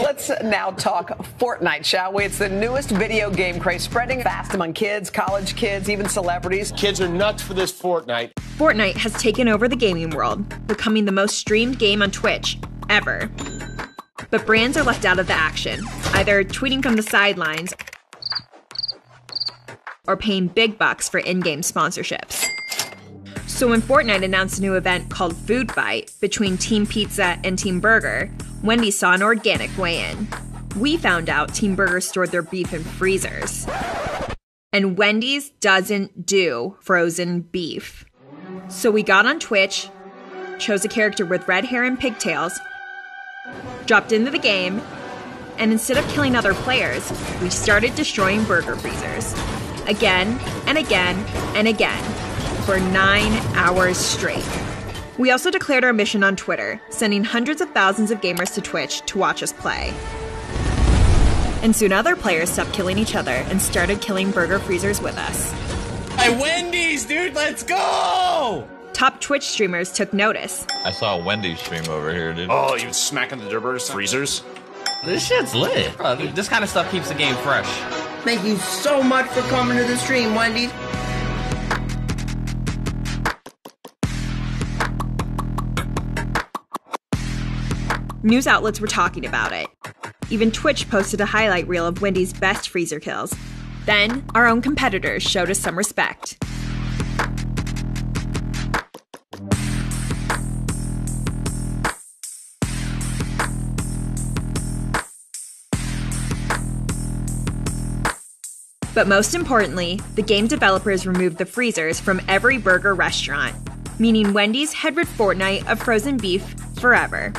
Let's now talk Fortnite, shall we? It's the newest video game craze spreading fast among kids, college kids, even celebrities. Kids are nuts for this Fortnite. Fortnite has taken over the gaming world, becoming the most streamed game on Twitch ever. But brands are left out of the action, either tweeting from the sidelines or paying big bucks for in game sponsorships. So when Fortnite announced a new event called Food Fight between Team Pizza and Team Burger, Wendy saw an organic weigh in. We found out Team Burger stored their beef in freezers. And Wendy's doesn't do frozen beef. So we got on Twitch, chose a character with red hair and pigtails, dropped into the game, and instead of killing other players, we started destroying burger freezers. Again and again and again for nine hours straight. We also declared our mission on Twitter, sending hundreds of thousands of gamers to Twitch to watch us play. And soon other players stopped killing each other and started killing burger freezers with us. Hey, Wendy's, dude, let's go! Top Twitch streamers took notice. I saw a Wendy's stream over here, dude. Oh, you smacking the Durrr Burgers freezers? This shit's lit. Bro, this kind of stuff keeps the game fresh. Thank you so much for coming to the stream, Wendy's. News outlets were talking about it. Even Twitch posted a highlight reel of Wendy's best freezer kills. Then, our own competitors showed us some respect. But most importantly, the game developers removed the freezers from every burger restaurant, meaning Wendy's had rid Fortnite of frozen beef forever.